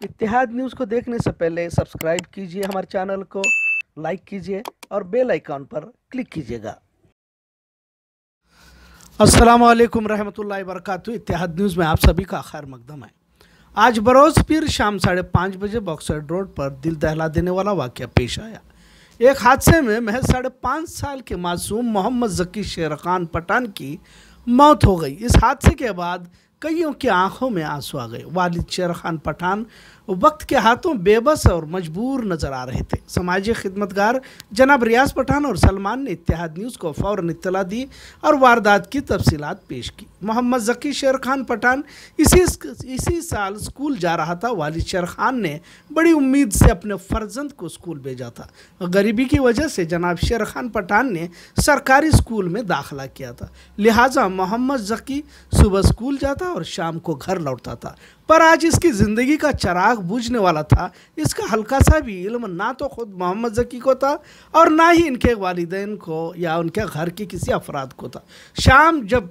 اتحاد نیوز کو دیکھنے سے پہلے سبسکرائب کیجیے ہمارے چینل کو، لائک کیجیے اور بیل آئیکن پر کلک کیجیے گا۔ السلام علیکم رحمت اللہ وبرکاتہ۔ اتحاد نیوز میں آپ سبی کا خیر مقدم ہے۔ آج بروز پیر شام ساڑھے پانچ بجے باکسائڈ روڈ پر دل دہلا دینے والا واقعہ پیش آیا۔ ایک حادثے میں محض ساڑھے پانچ سال کے معصوم محمد ذکی شیر خان پٹان کی موت ہو گئی۔ اس حادثے کے بعد کئیوں کی آنکھوں میں آنسو آ گئے۔ والد شیر خان پٹھان وقت کے ہاتھوں بے بس اور مجبور نظر آ رہے تھے۔ سماجی خدمتگار جناب ریاض پٹھان اور سلمان نے اتحاد نیوز کو فوراً اطلاع دی اور واردات کی تفصیلات پیش کی۔ محمد ذکی شیر خان پٹھان اسی اسی سال اسکول جا رہا تھا۔ والد شیر خان نے بڑی امید سے اپنے فرزند کو اسکول بھیجا تھا۔ غریبی کی وجہ سے جناب شیر خان پٹھان نے سرکاری اسکول میں داخلہ کیا تھا۔ لہٰذا محمد ذکی صبح اسکول جاتا اور شام کو گھر لوٹتا تھا۔ پر آج اس کی زندگی کا چراغ بوجھنے والا تھا۔ اس کا ہلکا سا بھی علم نہ تو خود محمد ذکی کو تھا اور نہ ہی ان کے والدین کو یا ان کے گھر کے کسی افراد کو تھا۔ شام جب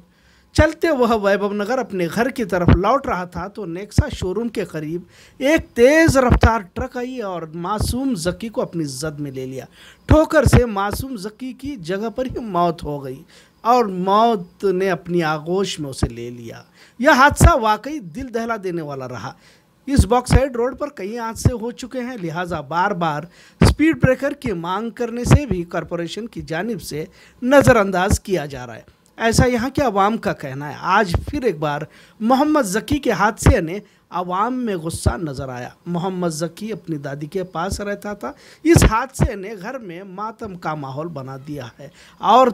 چلتے وہ ویبو نگر اپنے گھر کی طرف لوٹ رہا تھا تو نیکسا شو روم کے قریب ایک تیز رفتار ٹرک آئی اور معصوم زکی کو اپنی زد میں لے لیا۔ ٹھوکر سے معصوم زکی کی جگہ پر ہی موت ہو گئی اور موت نے اپنی آغوش میں اسے لے لیا۔ یہ حادثہ واقعی دل دہلا دینے والا رہا۔ اس باکس ہیڈ روڈ پر کئی حادثے ہو چکے ہیں، لہٰذا بار بار سپیڈ بریکر کی مانگ کرنے سے بھی کارپوریشن کی جانب سے نظر انداز کیا جا رہا ہے۔ ایسا یہاں کے عوام کا کہنا ہے۔ آج پھر ایک بار محمد ذکی کے حادثے نے عوام میں غصہ نظر آیا۔ محمد ذکی اپنی دادی کے پاس رہتا تھا۔ اس حادثے نے گھر میں ماتم کا ماحول بنا دیا ہے۔ اور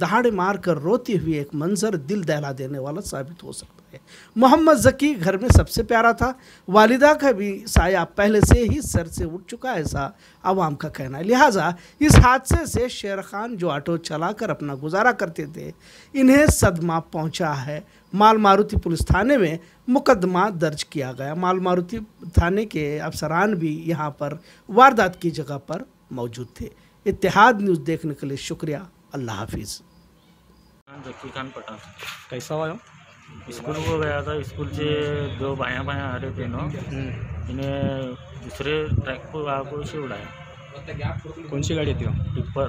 دہاڑے مار کر روتی ہوئی ایک منظر دل دہلا دینے والا ثابت ہو سکتا ہے۔ محمد ذکی گھر میں سب سے پیارا تھا۔ والدہ کا بھی سایہ پہلے سے ہی سر سے اٹھ چکا ایسا عوام کا کہنا ہے۔ لہٰذا اس حادثے سے شیر خان جو آٹو چلا کر اپنا گزارا کرتے تھے، انہیں صدمہ پہنچا ہے۔ مال ماروتی پولیس تھانے میں مقدمہ درج کیا گیا۔ مال ماروتی تھانے کے افسران بھی یہاں پر واردات کی جگہ پر موجود تھے۔ اتحاد نیوز دیکھنے کے لیے شکریہ۔ اللہ حافظ۔ ذکی خان پٹھان، کیسا ہوا؟ اسکول کو گیا تھا اسکول سے دو بایاں بایاں آ رہے تھے نا انہیں دوسرے ٹریک کو آپ کو اسے اڑایا کون سی گاڑی تھی وہ ٹپر